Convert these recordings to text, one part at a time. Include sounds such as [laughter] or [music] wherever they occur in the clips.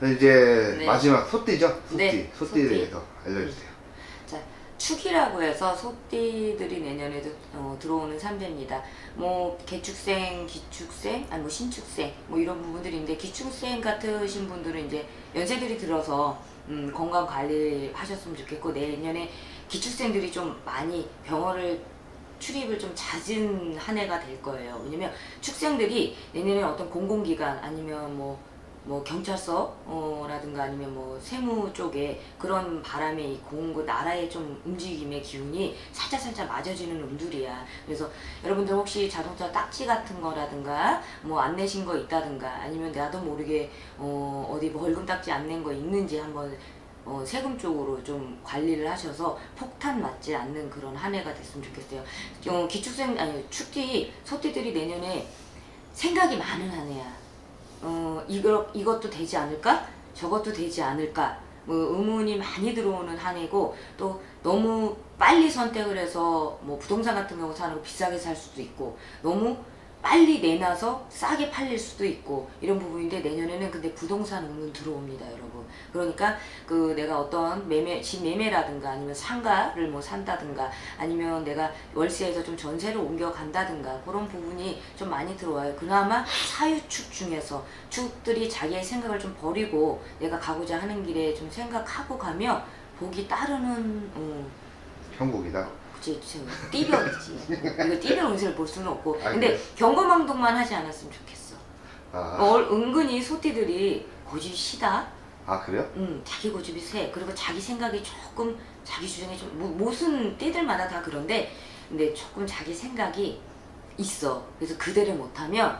네, 이제 네. 마지막 소띠죠? 소띠. 네, 소띠에 소띠. 대해서 알려주세요. 자, 축이라고 해서 소띠들이 내년에도 어, 들어오는 삼재입니다. 뭐 개축생, 기축생, 아니 뭐 신축생 뭐 이런 부분들인데 기축생 같으신 분들은 이제 연세들이 들어서 음, 건강 관리 하셨으면 좋겠고 내년에 기축생들이 좀 많이 병원을 출입을 좀 잦은 한 해가 될 거예요. 왜냐면 축생들이 내년에 어떤 공공기관 아니면 뭐, 뭐 경찰서라든가 아니면 뭐 세무 쪽에 그런 바람에 이 공그 나라의 좀 움직임의 기운이 살짝 살짝 맞아지는 음들이야. 그래서 여러분들 혹시 자동차 딱지 같은 거라든가 뭐 안 내신 거 있다든가 아니면 나도 모르게 어 어디 벌금 딱지 안 낸 거 있는지 한번 어, 세금 쪽으로 좀 관리를 하셔서 폭탄 맞지 않는 그런 한 해가 됐으면 좋겠어요. 어, 기축생 아니 축띠 소띠들이 내년에 생각이 많은 한 해야. 어 이거 이것도 되지 않을까? 저것도 되지 않을까? 뭐 의문이 많이 들어오는 한 해고 또 너무 빨리 선택을 해서 뭐 부동산 같은 경우 사는 거 비싸게 살 수도 있고 너무 빨리 내놔서 싸게 팔릴 수도 있고 이런 부분인데 내년에는 근데 부동산 은근 들어옵니다 여러분 그러니까 그 내가 어떤 매매 집 매매라든가 아니면 상가를 뭐 산다든가 아니면 내가 월세에서 좀 전세를 옮겨 간다든가 그런 부분이 좀 많이 들어와요 그나마 사유축 중에서 축들이 자기의 생각을 좀 버리고 내가 가고자 하는 길에 좀 생각하고 가면 복이 따르는 음, 형국이다. 그치, 그치. 띠별이지. 이거 띠별 운세를 볼 수는 없고. 아, 근데? 경거망동만 하지 않았으면 좋겠어. 아, 어, 은근히 소띠들이 고집이 시다. 아 그래요? 음, 자기 고집이 세. 그리고 자기 생각이 조금, 자기 주장이 좀, 뭐, 못은 띠들마다 다 그런데, 근데 조금 자기 생각이 있어. 그래서 그대를 못하면,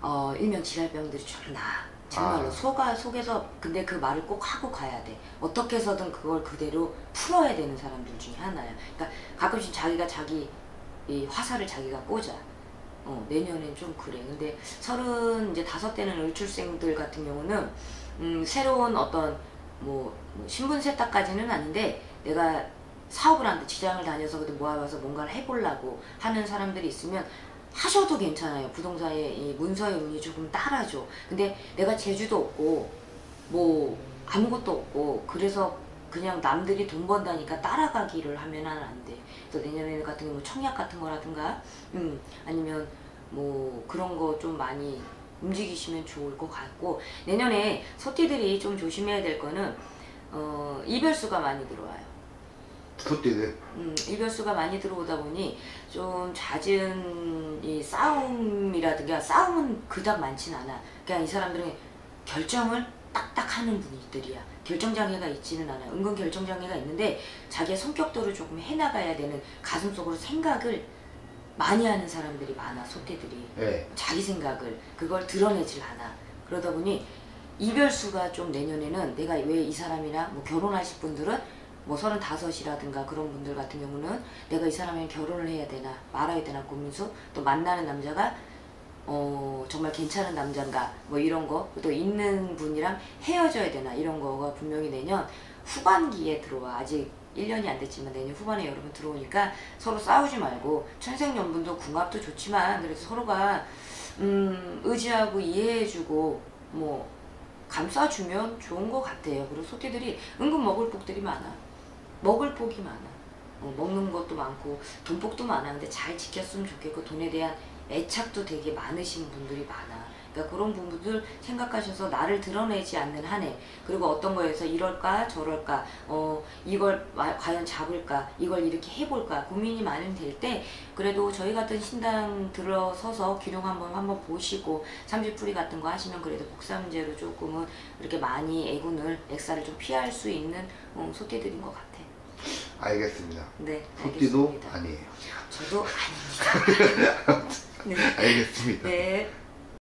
어, 일명 지랄병들이 졸라. 정말로 아. 속아, 속에서, 근데 그 말을 꼭 하고 가야 돼. 어떻게 해서든 그걸 그대로 풀어야 되는 사람들 중에 하나야. 그러니까 가끔씩 자기가 자기 이 화살을 자기가 꽂아. 어, 내년엔 좀 그래. 근데 서른 이제 다섯 되는 을출생들 같은 경우는 음, 새로운 어떤 뭐, 뭐 신분 세탁까지는 아닌데 내가 사업을 하는데 직장을 다녀서 그때 모아와서 뭔가를 해보려고 하는 사람들이 있으면 하셔도 괜찮아요. 부동산의 이 문서의 운이 조금 따라줘. 근데 내가 재주도 없고 뭐 아무것도 없고 그래서 그냥 남들이 돈 번다니까 따라가기를 하면 안 돼. 그래서 내년에 같은 경우 청약 같은 거라든가 음 아니면 뭐 그런 거 좀 많이 움직이시면 좋을 것 같고 내년에 소띠들이 좀 조심해야 될 거는 어 이별수가 많이 들어와요. 소띠들. 음, 이별수가 많이 들어오다 보니 좀 잦은 이 싸움이라든가 싸움은 그닥 많진 않아. 그냥 이 사람들은 결정을 딱딱 하는 분들이야. 결정장애가 있지는 않아. 은근 결정장애가 있는데 자기의 성격도를 조금 해나가야 되는 가슴속으로 생각을 많이 하는 사람들이 많아, 소태들이. 네. 자기 생각을 그걸 드러내질 않아. 그러다 보니 이별수가 좀 내년에는 내가 왜 이 사람이랑 뭐 결혼하실 분들은 뭐 서른다섯이라든가 그런 분들 같은 경우는 내가 이 사람이랑 결혼을 해야 되나 말아야 되나 고민수 또 만나는 남자가 어 정말 괜찮은 남자인가 뭐 이런 거 또 있는 분이랑 헤어져야 되나 이런 거가 분명히 내년 후반기에 들어와 아직 1년이 안 됐지만 내년 후반에 여러분 들어오니까 서로 싸우지 말고 천생연분도 궁합도 좋지만 그래서 서로가 음 의지하고 이해해주고 뭐 감싸주면 좋은 것 같아요. 그리고 소띠들이 은근 먹을 복들이 많아. 먹을 복이 많아. 어, 먹는 것도 많고 돈복도 많아. 근데 잘 지켰으면 좋겠고 돈에 대한 애착도 되게 많으신 분들이 많아. 그러니까 그런 부분들 생각하셔서 나를 드러내지 않는 한 해. 그리고 어떤 거에서 이럴까 저럴까 어 이걸 와- 과연 잡을까 이걸 이렇게 해볼까 고민이 많이 될때 그래도 저희 같은 신당 들어서서 기룡 한번 한번 보시고 삼지풀이 같은 거 하시면 그래도 복삼제로 조금은 이렇게 많이 애군을 액사를 좀 피할 수 있는 음, 소띠들인 것 같아. 알겠습니다. 네, 소띠도 알겠습니다. 아니에요. 저도 아닙니다. [laughs] 네. 알겠습니다. 네.